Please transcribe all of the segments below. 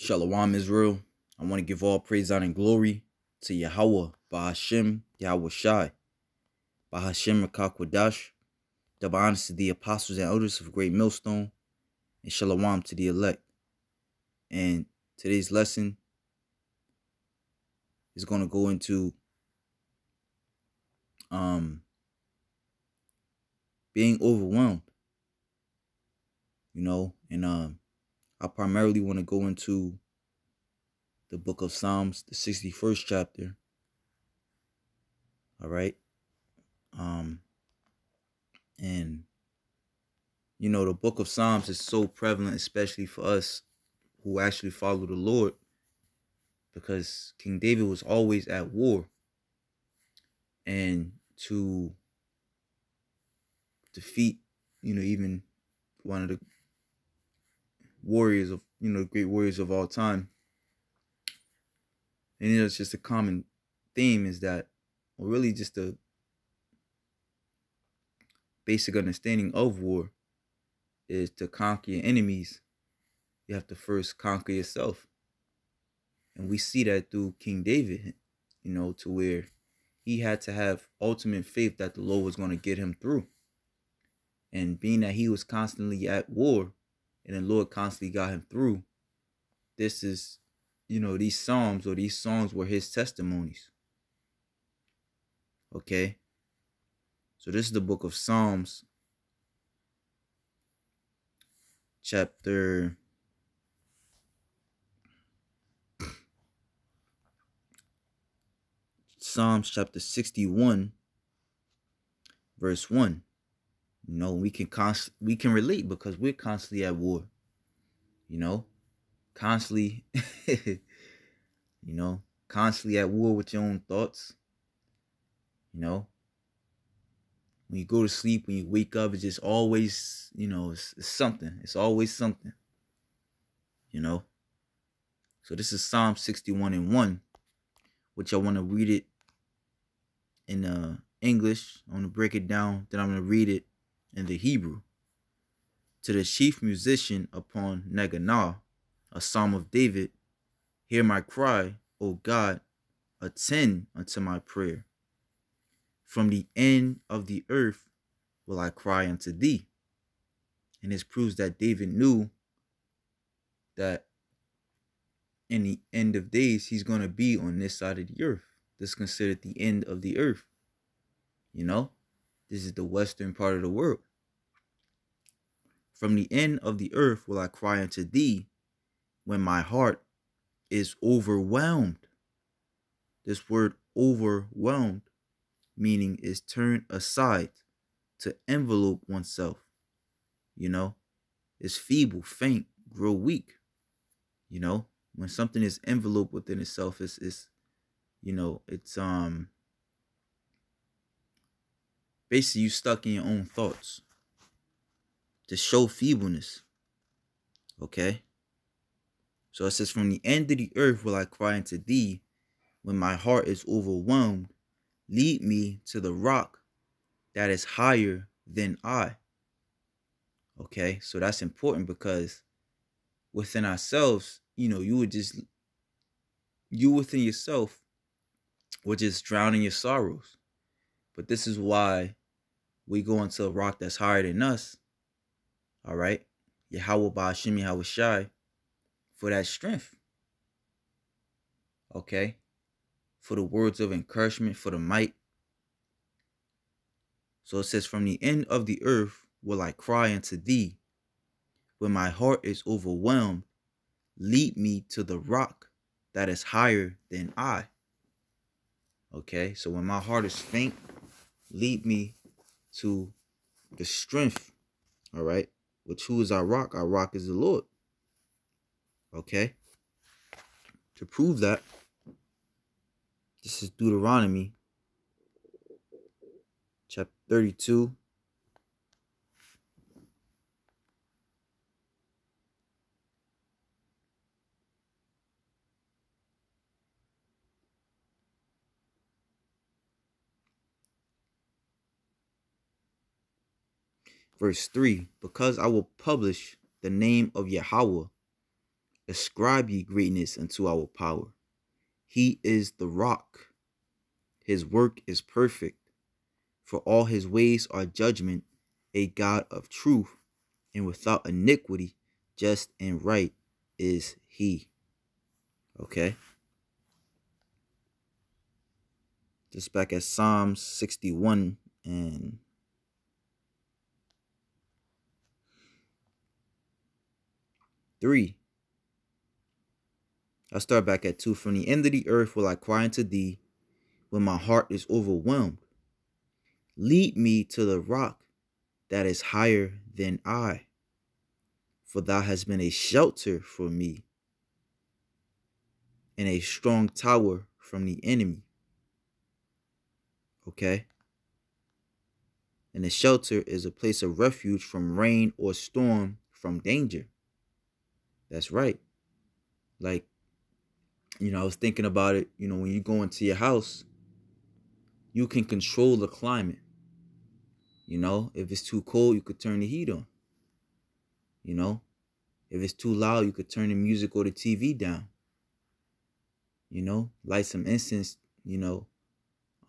Shalom Israel. I want to give all praise, and glory to Yahweh, Bahashim, Yahweh Shai, Bahashim Rakakwadash, double honors to the apostles and elders of Great Millstone, and Shalom to the elect. And today's lesson is going to go into um being overwhelmed. You know, and um I primarily want to go into the book of Psalms, the 61st chapter. All right. Um and you know, the book of Psalms is so prevalent especially for us who actually follow the Lord because King David was always at war. And to defeat, you know, even one of the warriors of, you know, great warriors of all time. And you know, it's just a common theme is that, well, really just a basic understanding of war is to conquer your enemies, you have to first conquer yourself. And we see that through King David, you know, to where he had to have ultimate faith that the Lord was going to get him through. And being that he was constantly at war and the Lord constantly got him through, this is, you know, these Psalms or these songs were his testimonies. Okay? So this is the book of Psalms, chapter Psalms chapter 61 verse 1 you know we can const we can relate because we're constantly at war you know? Constantly you know? Constantly at war with your own thoughts you know? When you go to sleep when you wake up it's just always you know it's, it's something. It's always something you know? So this is psalm 61 and 1 which i want to read it in uh english. I want to break it down then i'm going to read it in the hebrew to the chief musician upon Neginah a psalm of david hear my cry o god attend unto my prayer from the end of the earth will I cry unto thee. And this proves that David knew that in the end of days, he's going to be on this side of the earth. This is considered the end of the earth. You know, this is the western part of the world. From the end of the earth will I cry unto thee when my heart is overwhelmed. This word overwhelmed meaning is turned aside to envelope oneself. You know, it's feeble, faint, grow weak. You know, when something is enveloped within itself, it's, it's you know, it's um basically you stuck in your own thoughts to show feebleness. Okay? So it says, From the end of the earth will I cry unto thee when my heart is overwhelmed lead me to the rock that is higher than I. Okay, so that's important because within ourselves, you know, you would just, you within yourself were just drowning your sorrows. But this is why we go into a rock that's higher than us. All right, Yahweh Ba'ashim Yahweh for that strength. Okay, for the words of encouragement, for the might. So it says, From the end of the earth will I cry unto thee. When my heart is overwhelmed, lead me to the rock that is higher than I. Okay, so when my heart is faint, lead me to the strength. All right, which who is our rock? Our rock is the Lord. Okay, to prove that, this is Deuteronomy chapter 32. Verse 3 Because I will publish the name of Yahweh Ascribe ye greatness unto our power. He is the rock. His work is perfect. For all his ways are judgment, a God of truth, and without iniquity, just and right is he. Okay. Just back at Psalms 61 and three. I start back at two. From the end of the earth will I cry unto thee when my heart is overwhelmed. Lead me to the rock that is higher than I, for thou hast been a shelter for me and a strong tower from the enemy. Okay? And a shelter is a place of refuge from rain or storm, from danger. That's right. Like, you know, I was thinking about it, you know, when you go into your house, you can control the climate. You know, if it's too cold, you could turn the heat on. You know, if it's too loud, you could turn the music or the TV down. You know, light some incense, you know,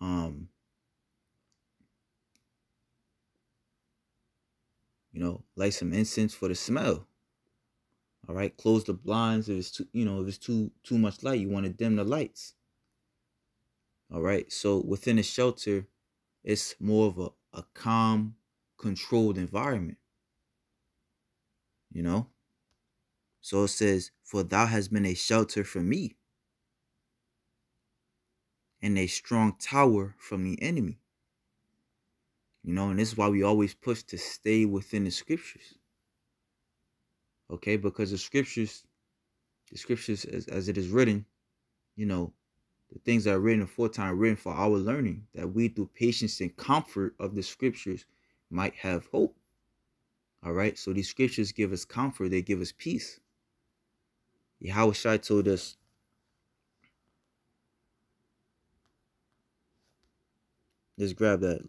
um, you know, light some incense for the smell. All right, close the blinds if it's too, you know, if it's too too much light, you want to dim the lights. All right, so within a shelter, it's more of a, a calm, controlled environment. You know? So it says, For thou hast been a shelter for me, and a strong tower from the enemy. You know, and this is why we always push to stay within the scriptures. Okay, because the scriptures, the scriptures as, as it is written, you know, the things that are written aforetime are written for our learning, that we through patience and comfort of the scriptures might have hope. All right, so these scriptures give us comfort, they give us peace. Yahweh Shai told us Let's grab that.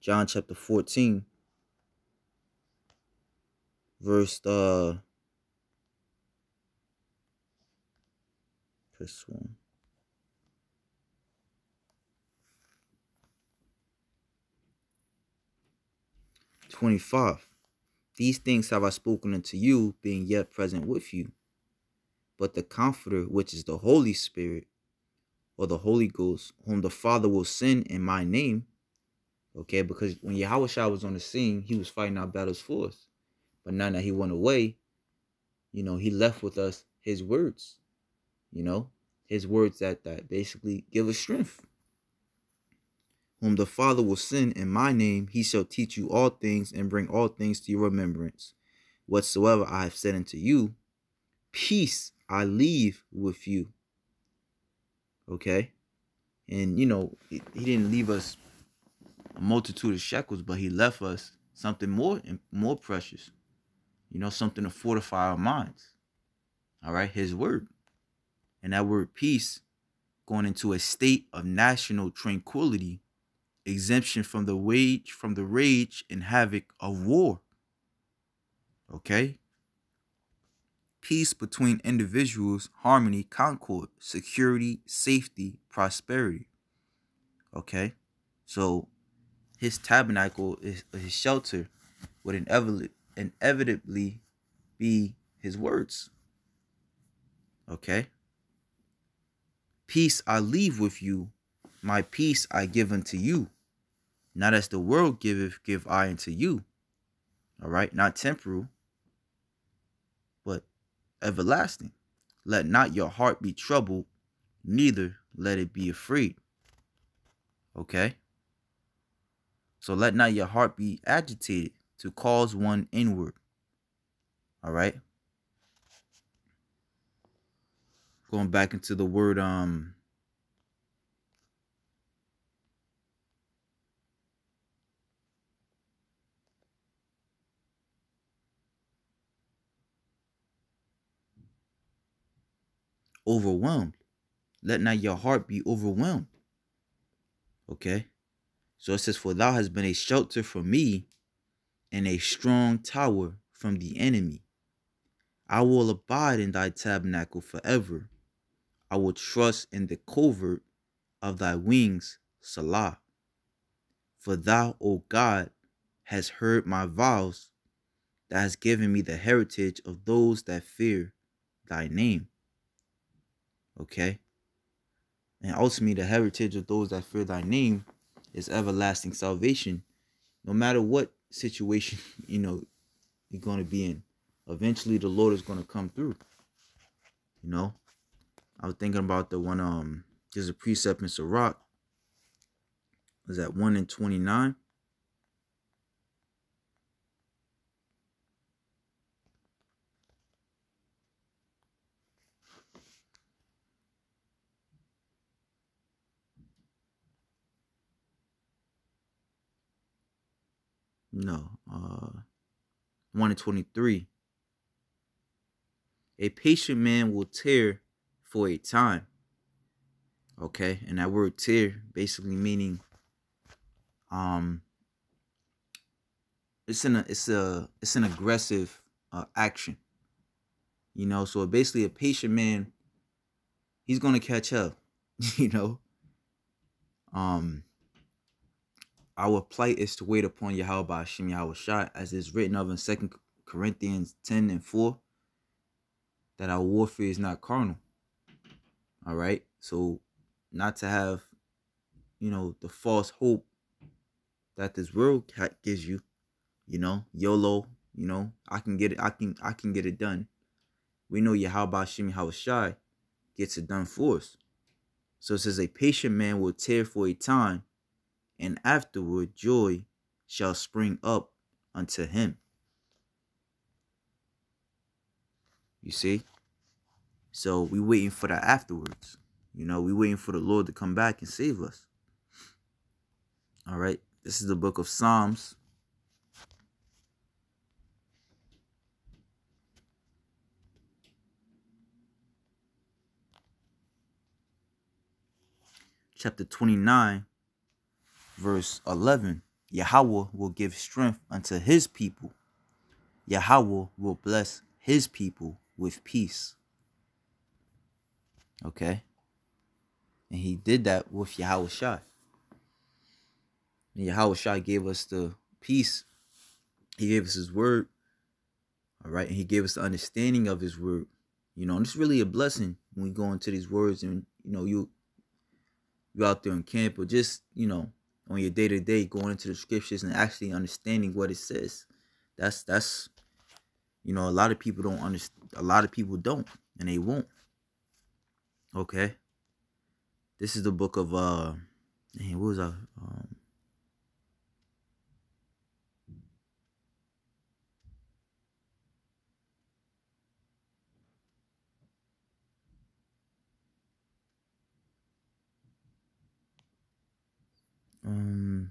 John chapter 14, verse uh this one. Twenty-five. These things have I spoken unto you, being yet present with you. But the Comforter, which is the Holy Spirit, or the Holy Ghost, whom the Father will send in my name. Okay, because when Yahweh was on the scene, he was fighting our battles for us. But now that he went away, you know, he left with us his words. You know, his words that that basically give us strength. Whom the Father will send in my name, he shall teach you all things and bring all things to your remembrance. Whatsoever I have said unto you, peace I leave with you. Okay? And, you know, he, he didn't leave us a multitude of shekels, but he left us something more and more precious. You know, something to fortify our minds. All right, his word. And that word peace going into a state of national tranquility, exemption from the wage, from the rage and havoc of war. Okay? Peace between individuals, harmony, concord, security, safety, prosperity. Okay? So his tabernacle is his shelter would inevitably inevitably be his words. Okay? Peace I leave with you, my peace I give unto you. Not as the world giveth, give I unto you. All right, not temporal, but everlasting. Let not your heart be troubled, neither let it be afraid. Okay? So let not your heart be agitated to cause one inward. All right? Going back into the word um overwhelmed. Let not your heart be overwhelmed. Okay? So it says, For thou hast been a shelter for me and a strong tower from the enemy. I will abide in thy tabernacle forever. I will trust in the covert of thy wings, Salah. For thou, O God, hast heard my vows, that has given me the heritage of those that fear thy name. Okay? And ultimately, the heritage of those that fear thy name is everlasting salvation. No matter what situation, you know, you're going to be in, eventually the Lord is going to come through. You know? I was thinking about the one, um, there's a precept in Sirach. Is that 1 in 29? No, uh, 1 in 23. A patient man will tear for a time. Okay, and that word tear basically meaning um it's an it's a it's an aggressive uh, action. You know, so basically a patient man he's going to catch up, you know. Um our plight is to wait upon Yahweh by Hashem Yahweh Shai, as is written of in Second Corinthians 10 and 4, that our warfare is not carnal. All right. So not to have, you know, the false hope that this world gives you, you know, YOLO, you know, I can get it, I can I can get it done. We know Yahweh Shimi Hawashai gets it done for us. So it says a patient man will tear for a time, and afterward joy shall spring up unto him. You see? So we waiting for that afterwards. You know, we waiting for the Lord to come back and save us. All right. This is the book of Psalms. Chapter 29, verse 11. Yahweh will give strength unto his people. Yahweh will bless his people with peace. Okay. And he did that with Yahweh Shai. And Yahweh Shai gave us the peace. He gave us his word. All right. And he gave us the understanding of his word. You know, and it's really a blessing when we go into these words and, you know, you you out there in camp or just, you know, on your day to day going into the scriptures and actually understanding what it says. That's that's you know, a lot of people don't understand a lot of people don't and they won't. Okay. This is the book of uh man, what was I um Um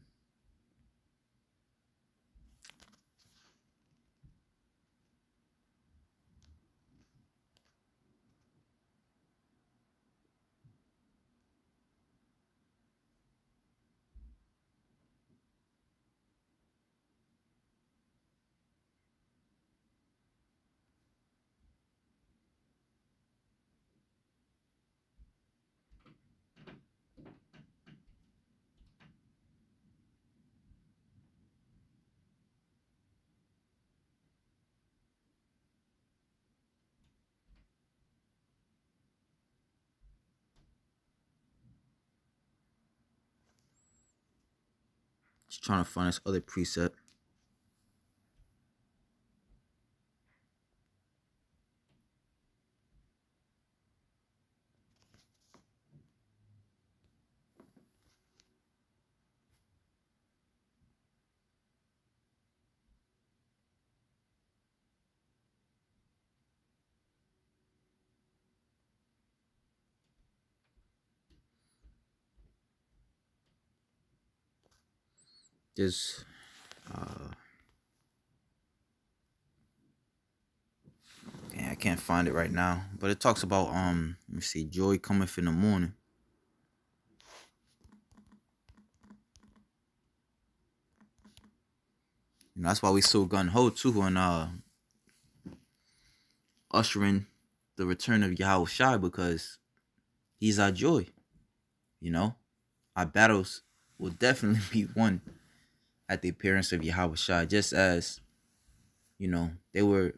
Trying to find this other preset. There's uh yeah, I can't find it right now. But it talks about um let me see, joy cometh in the morning. And that's why we so gun ho too on uh ushering the return of Yahweh Shai because he's our joy. You know, our battles will definitely be won at the appearance of Yahweh just as, you know, they were,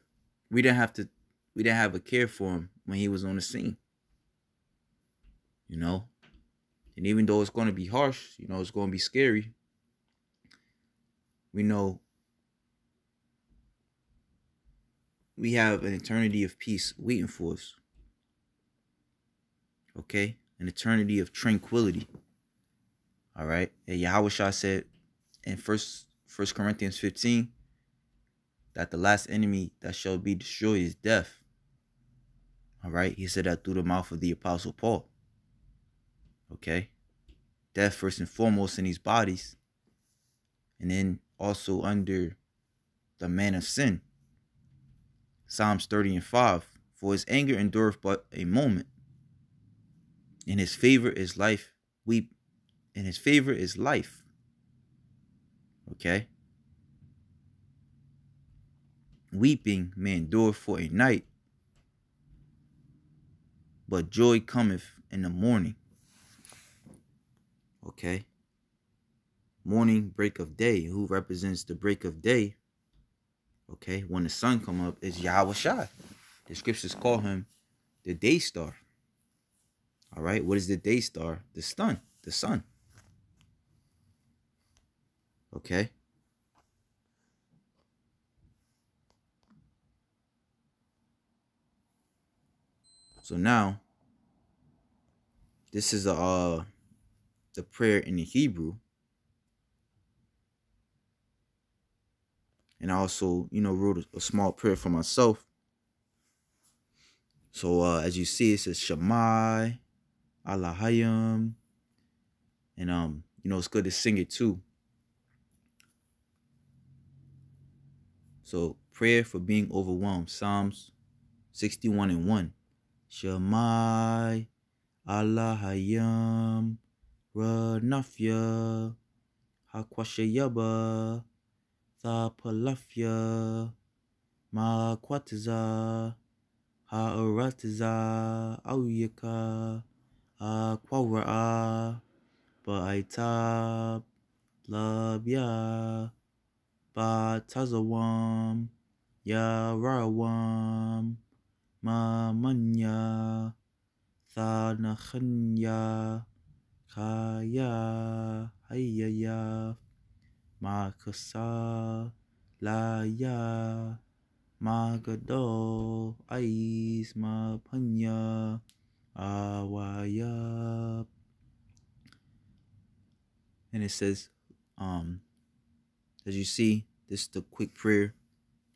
we didn't have to, we didn't have a care for him when he was on the scene. You know, and even though it's going to be harsh, you know, it's going to be scary, we know we have an eternity of peace waiting for us. Okay? An eternity of tranquility. All right? And Yahweh Shah said in first First Corinthians 15 that the last enemy that shall be destroyed is death. All right? He said that through the mouth of the Apostle Paul. Okay? Death first and foremost in these bodies. And then also under the man of sin. Psalms 30 and 5. For his anger endureth but a moment. In his favor is life. Weep. In his favor is life. Okay? Weeping may endure for a night, but joy cometh in the morning. Okay? morning break of day. Who represents the break of day? Okay, when the sun come up is Yahweh Shai. The scriptures call him the day star. All right, what is the day star? The sun, the sun. Okay. So now, this is uh, the prayer in the Hebrew. and I also, you know, wrote a, small prayer for myself. So uh, as you see, it says Shemai, Allahayim, and um, you know, it's good to sing it too. So prayer for being overwhelmed, Psalms 61 and 1. Shemai, Allahayim, Ranafya, Hakwashayaba, Thapalafia, Makwatiza, Ha'aratiza, Auyaka, Aquara, Ba'aitab, Labia, Batazawam, Yarawam, Mamanya, Thanachanya, Kaya, Hayaya, Makasa Laya Magado Ais Mapanya Awaya. And it says um as you see this is the quick prayer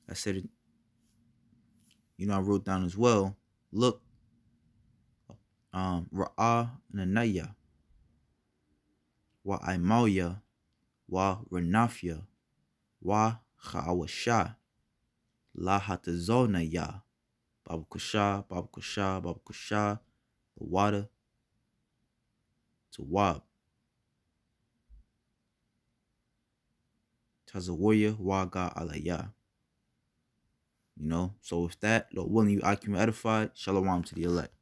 I said it you know I wrote down as well look um Ra'ah Nanaya Wa Aimauya wa Ranafia, wa Cha'awasha, La Hatazona Ya, Babakusha, Babakusha, Babakusha, the water to Wab. Tazawarya Waga Alaya. You know, so with that, Lord willing, you I can be edified. Shalom to the elect.